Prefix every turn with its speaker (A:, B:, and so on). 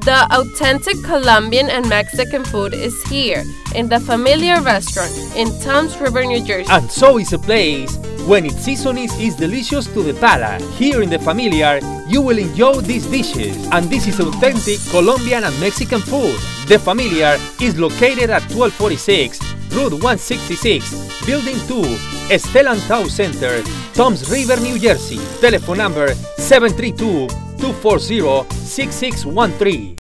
A: The authentic Colombian and Mexican food is here in the Familiar Restaurant in Toms River, New Jersey.
B: And so is a place when its seasoning is delicious to the palate. Here in the Familiar, you will enjoy these dishes. And this is authentic Colombian and Mexican food. The Familiar is located at 1246 Route 166, Building 2, Stellan Town Center, Toms River, New Jersey. Telephone number 732 240 6613.